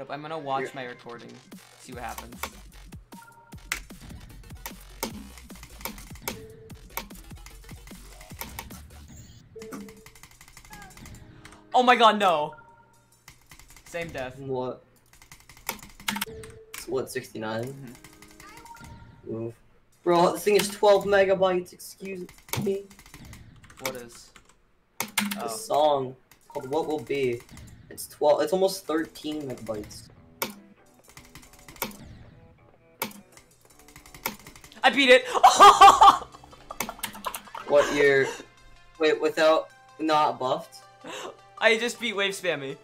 Up, I'm gonna watch my recording, see what happens. Oh my god, no! Same death. What? It's what, 69? Mhm. Move. Bro, this thing is 12 megabytes, excuse me. What is? Oh. song called What Will Be. It's 12, it's almost 13 megabytes. I beat it! What year? Wait, without, not buffed? I just beat Wave Spammy.